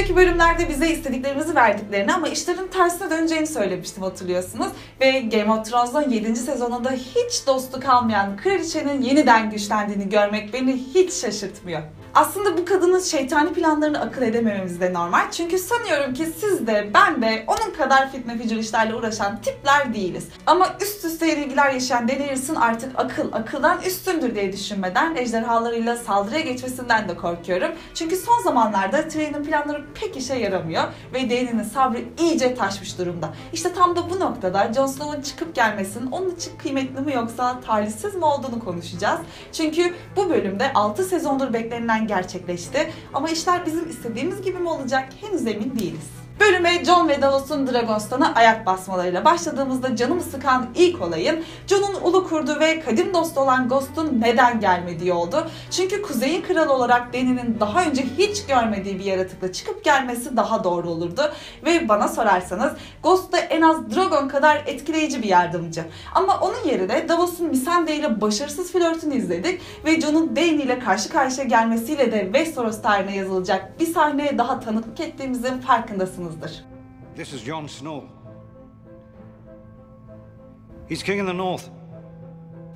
Önceki bölümlerde bize istediklerimizi verdiklerini ama işlerin tersine döneceğini söylemiştim hatırlıyorsunuz. Ve Game of Thrones'un 7. sezonunda hiç dostu kalmayan kraliçenin yeniden güçlendiğini görmek beni hiç şaşırtmıyor. Aslında bu kadının şeytani planlarını akıl edemememiz de normal. Çünkü sanıyorum ki siz de ben de onun kadar fitne fücur işlerle uğraşan tipler değiliz. Ama üst üste yenilgiler yaşayan Daenerys'in artık akıl akıldan üstündür diye düşünmeden ejderhalarıyla saldırıya geçmesinden de korkuyorum. Çünkü son zamanlarda Tyrion'un planları pek işe yaramıyor ve Dany'nin sabrı iyice taşmış durumda. İşte tam da bu noktada Jon Snow'un çıkıp gelmesinin onun için kıymetli mi yoksa talihsiz mi olduğunu konuşacağız. Çünkü bu bölümde 6 sezondur beklenilen gerçekleşti. Ama işler bizim istediğimiz gibi mi olacak henüz emin değiliz. Bölüme John ve Davos'un Dragonstan'a ayak basmalarıyla başladığımızda canımı sıkan ilk olayın Jon'un ulu kurdu ve kadim dostu olan Ghost'un neden gelmediği oldu. Çünkü Kuzey'in kralı olarak Dany'nin daha önce hiç görmediği bir yaratıkla çıkıp gelmesi daha doğru olurdu. Ve bana sorarsanız Ghost da en az Dragon kadar etkileyici bir yardımcı. Ama onun yerine Davos'un Missandei ile başarısız flörtünü izledik ve Jon'un Dany ile karşı karşıya gelmesiyle de Westeros tarihine yazılacak bir sahneye daha tanıklık ettiğimizin farkındasınız This is Jon Snow. He's king in the north.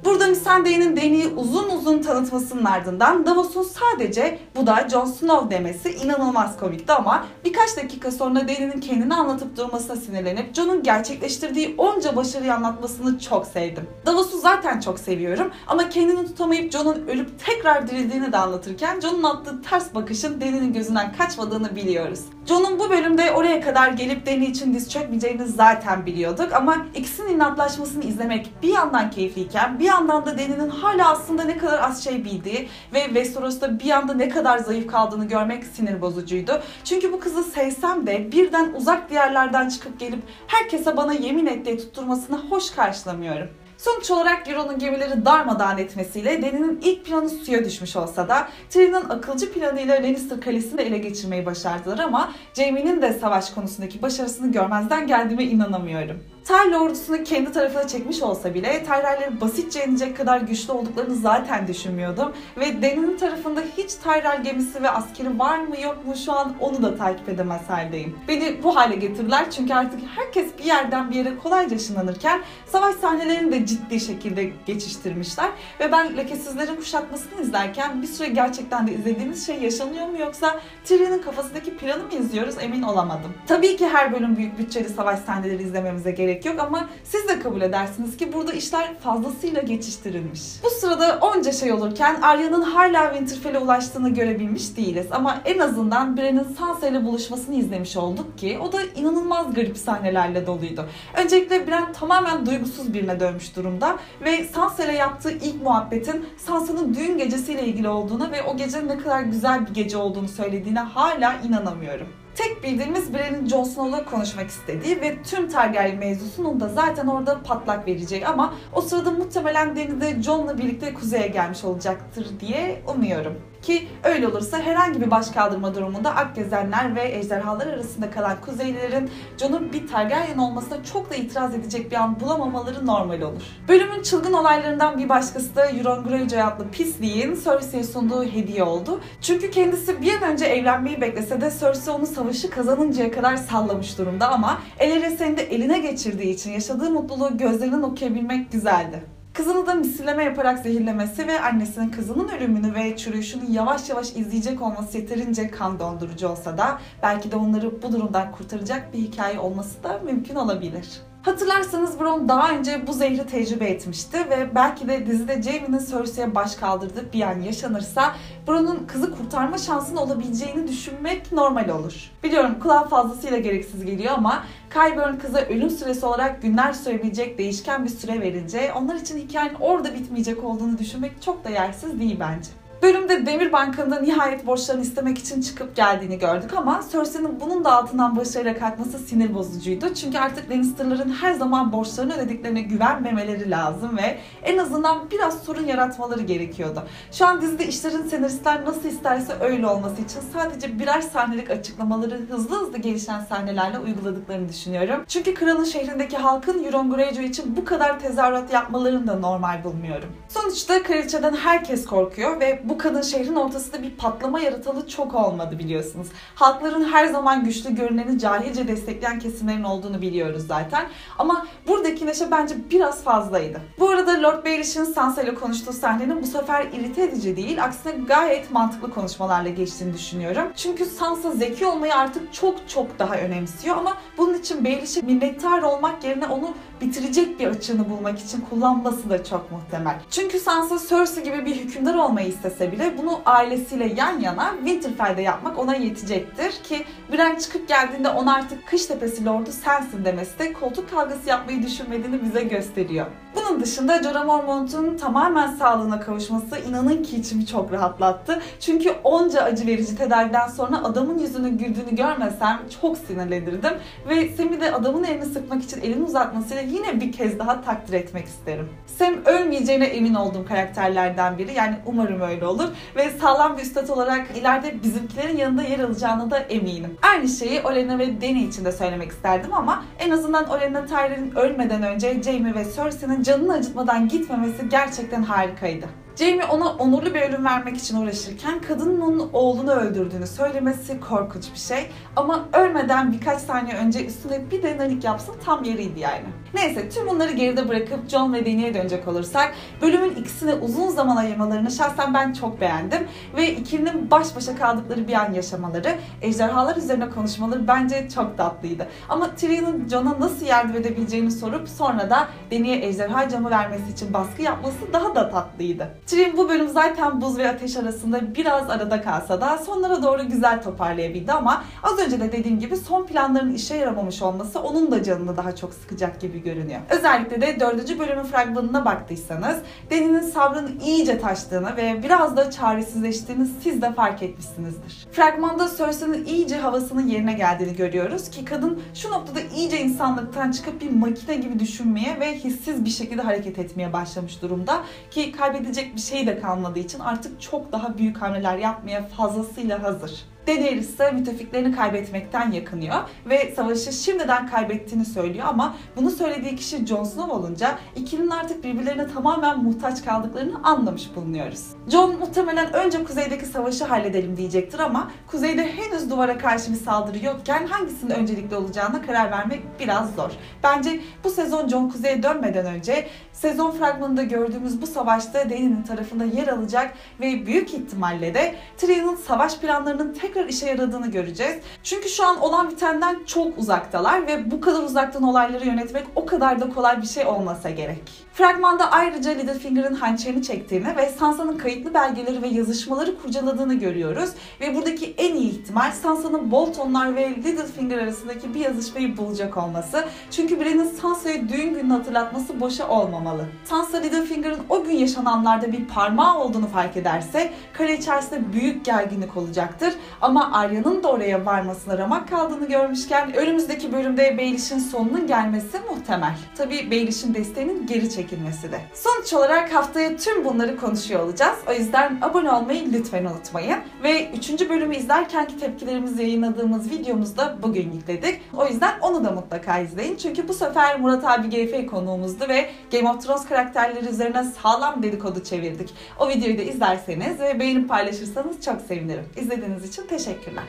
Burada Missandei'nin Dany'i uzun uzun tanıtmasının ardından Davos'un sadece bu da Jon Snow demesi inanılmaz komikti ama birkaç dakika sonra Dany'nin kendini anlatıp durmasına sinirlenip Jon'un gerçekleştirdiği onca başarıyı anlatmasını çok sevdim. Davos'u zaten çok seviyorum ama kendini tutamayıp Jon'un ölüp tekrar dirildiğini de anlatırken Jon'un attığı ters bakışın Dany'nin gözünden kaçmadığını biliyoruz. Jon'un bu bölümde oraya kadar gelip Dany için diz çökmeyeceğini zaten biliyorduk ama ikisinin inatlaşmasını izlemek bir yandan keyifliyken bir yandan da Dany'nin hala aslında ne kadar az şey bildiği ve Westeros'ta bir anda ne kadar zayıf kaldığını görmek sinir bozucuydu. Çünkü bu kızı sevsem de birden uzak diyarlardan çıkıp gelip herkese bana yemin et diye tutturmasını hoş karşılamıyorum. Sonuç olarak Euron'un gemileri darmadağın etmesiyle Dany'nin ilk planı suya düşmüş olsa da Tyrion'un akılcı planıyla Lannister kalesini ele geçirmeyi başardılar ama Jaime'nin de savaş konusundaki başarısını görmezden geldiğime inanamıyorum. Tyrell ordusunu kendi tarafına çekmiş olsa bile Tyrell'lerin basitçe yenecek kadar güçlü olduklarını zaten düşünmüyordum. Ve Dany'nin tarafında hiç Tyrell gemisi ve askeri var mı yok mu şu an onu da takip edemez haldeyim. Beni bu hale getirdiler çünkü artık herkes bir yerden bir yere kolayca ışınlanırken savaş sahnelerini de ciddi şekilde geçiştirmişler. Ve ben lekesizlerin kuşatmasını izlerken bir süre gerçekten de izlediğimiz şey yaşanıyor mu yoksa Tyrion'un kafasındaki planı mı izliyoruz emin olamadım. Tabii ki her bölüm büyük bütçeli savaş sahneleri izlememize gerek gerek yok ama siz de kabul edersiniz ki burada işler fazlasıyla geçiştirilmiş. Bu sırada onca şey olurken Arya'nın hala Winterfell'e ulaştığını görebilmiş değiliz ama en azından Bran'ın Sansa ile buluşmasını izlemiş olduk ki o da inanılmaz garip sahnelerle doluydu. Öncelikle Bran tamamen duygusuz birine dönmüş durumda ve Sansa ile yaptığı ilk muhabbetin Sansa'nın düğün gecesiyle ilgili olduğuna ve o gecenin ne kadar güzel bir gece olduğunu söylediğine hala inanamıyorum. Tek bildiğimiz Bran'in Jon Snow'la konuşmak istediği ve tüm Targaryen mevzusunun da zaten orada patlak vereceği ama o sırada muhtemelen Dany de Jon'la birlikte kuzeye gelmiş olacaktır diye umuyorum. Ki öyle olursa herhangi bir baş kaldırma durumunda Akgezenler ve ejderhalar arasında kalan Kuzeylilerin Jon'un bir Targaryen olmasına çok da itiraz edecek bir an bulamamaları normal olur. Bölümün çılgın olaylarından bir başkası da Euron Greyjoy adlı pisliğin Cersei'ye sunduğu hediye oldu. Çünkü kendisi bir an önce evlenmeyi beklese de Cersei onu savaşı kazanıncaya kadar sallamış durumda ama Elleres'ini de eline geçirdiği için yaşadığı mutluluğu gözlerinden okuyabilmek güzeldi. Kızını da misilleme yaparak zehirlemesi ve annesinin kızının ölümünü ve çürüyüşünü yavaş yavaş izleyecek olması yeterince kan dondurucu olsa da belki de onları bu durumdan kurtaracak bir hikaye olması da mümkün olabilir. Hatırlarsanız Bron daha önce bu zehri tecrübe etmişti ve belki de dizide Jaime'nin Cersei'ye baş kaldırdığı bir an yaşanırsa Bron'un kızı kurtarma şansının olabileceğini düşünmek normal olur. Biliyorum kulağa fazlasıyla gereksiz geliyor ama Kyburn kıza ölüm süresi olarak günler sürebilecek değişken bir süre verince onlar için hikayenin orada bitmeyecek olduğunu düşünmek çok da yersiz değil bence. Bölümde Demir Bankı'nda nihayet borçlarını istemek için çıkıp geldiğini gördük ama Cersei'nin bunun da altından başarıyla kalkması sinir bozucuydu. Çünkü artık Lannister'ların her zaman borçlarını ödediklerine güvenmemeleri lazım ve en azından biraz sorun yaratmaları gerekiyordu. Şu an dizide işlerin senaristler nasıl isterse öyle olması için sadece birer sahnelik açıklamaları hızlı hızlı gelişen sahnelerle uyguladıklarını düşünüyorum. Çünkü kralın şehrindeki halkın Euron Greyjoy için bu kadar tezahürat yapmalarını da normal bulmuyorum. Sonuçta kraliçeden herkes korkuyor ve bu bu kadın şehrin ortasında bir patlama yaratalı çok olmadı biliyorsunuz. Halkların her zaman güçlü görüneni cahilce destekleyen kesimlerin olduğunu biliyoruz zaten. Ama buradaki neşe bence biraz fazlaydı. Bu arada Lord Baelish'in Sansa ile konuştuğu sahnenin bu sefer irite edici değil, aksine gayet mantıklı konuşmalarla geçtiğini düşünüyorum. Çünkü Sansa zeki olmayı artık çok çok daha önemsiyor ama bunun için Baelish'e minnettar olmak yerine onu bitirecek bir açığını bulmak için kullanması da çok muhtemel. Çünkü Sansa Cersei gibi bir hükümdar olmayı istese bile bunu ailesiyle yan yana Winterfell'de yapmak ona yetecektir ki Bran çıkıp geldiğinde ona artık Kış Tepesi Lord'u sensin demesi de koltuk kavgası yapmayı düşünmediğini bize gösteriyor. Bunun dışında Jorah Mormont'un tamamen sağlığına kavuşması inanın ki içimi çok rahatlattı. Çünkü onca acı verici tedaviden sonra adamın yüzünü güldüğünü görmesem çok sinirlenirdim. Ve Sam'i de adamın elini sıkmak için elini uzatmasıyla yine bir kez daha takdir etmek isterim. Sam ölmeyeceğine emin olduğum karakterlerden biri. Yani umarım öyle olur. Ve sağlam bir üstad olarak ileride bizimkilerin yanında yer alacağına da eminim. Aynı şeyi Olenna ve Dany için de söylemek isterdim ama en azından Olenna Tyrell'in ölmeden önce Jaime ve Cersei'nin canını acıtmadan gitmemesi gerçekten harikaydı. Jamie ona onurlu bir ölüm vermek için uğraşırken kadının onun oğlunu öldürdüğünü söylemesi korkunç bir şey. Ama ölmeden birkaç saniye önce üstüne bir denelik yapsın tam yeriydi yani. Neyse tüm bunları geride bırakıp John ve Dany'e dönecek olursak bölümün ikisine uzun zaman ayırmalarını şahsen ben çok beğendim. Ve ikilinin baş başa kaldıkları bir an yaşamaları, ejderhalar üzerine konuşmaları bence çok tatlıydı. Ama Tyrion'un John'a nasıl yardım edebileceğini sorup sonra da Dany'e ejderha camı vermesi için baskı yapması daha da tatlıydı. Tyrion bu bölüm zaten buz ve ateş arasında biraz arada kalsa da sonlara doğru güzel toparlayabildi ama az önce de dediğim gibi son planların işe yaramamış olması onun da canını daha çok sıkacak gibi görünüyor. Özellikle de dördüncü bölümün fragmanına baktıysanız Dany'nin sabrının iyice taştığını ve biraz da çaresizleştiğini siz de fark etmişsinizdir. Fragmanda Cersei'nin iyice havasının yerine geldiğini görüyoruz ki kadın şu noktada iyice insanlıktan çıkıp bir makine gibi düşünmeye ve hissiz bir şekilde hareket etmeye başlamış durumda ki kaybedecek bir şey de kalmadığı için artık çok daha büyük hamleler yapmaya fazlasıyla hazır. Daenerys ise müttefiklerini kaybetmekten yakınıyor ve savaşı şimdiden kaybettiğini söylüyor ama bunu söylediği kişi Jon Snow olunca ikilinin artık birbirlerine tamamen muhtaç kaldıklarını anlamış bulunuyoruz. Jon muhtemelen önce kuzeydeki savaşı halledelim diyecektir ama kuzeyde henüz duvara karşı bir saldırı yokken hangisinin öncelikli olacağına karar vermek biraz zor. Bence bu sezon Jon kuzeye dönmeden önce sezon fragmanında gördüğümüz bu savaşta Dany'nin tarafında yer alacak ve büyük ihtimalle de Tyrion'un savaş planlarının tek tekrar işe yaradığını göreceğiz. Çünkü şu an olan bitenden çok uzaktalar ve bu kadar uzaktan olayları yönetmek o kadar da kolay bir şey olmasa gerek. Fragmanda ayrıca Littlefinger'ın hançerini çektiğini ve Sansa'nın kayıtlı belgeleri ve yazışmaları kurcaladığını görüyoruz. Ve buradaki en iyi ihtimal Sansa'nın Boltonlar ve Littlefinger arasındaki bir yazışmayı bulacak olması. Çünkü Bran'ın Sansa'ya düğün gününü hatırlatması boşa olmamalı. Sansa Littlefinger'ın o gün yaşananlarda bir parmağı olduğunu fark ederse kale içerisinde büyük gerginlik olacaktır. Ama Arya'nın da oraya varmasına ramak kaldığını görmüşken önümüzdeki bölümde Baelish'in sonunun gelmesi muhtemel. Tabi Baelish'in desteğinin geri çekilmesi de. Sonuç olarak haftaya tüm bunları konuşuyor olacağız. O yüzden abone olmayı lütfen unutmayın. Ve 3. bölümü izlerkenki tepkilerimizi yayınladığımız videomuzda bugün yükledik. O yüzden onu da mutlaka izleyin. Çünkü bu sefer Murat abi GF konuğumuzdu ve Game of Thrones karakterleri üzerine sağlam dedikodu çevirdik. O videoyu da izlerseniz ve beğenip paylaşırsanız çok sevinirim. İzlediğiniz için teşekkürler. Teşekkürler.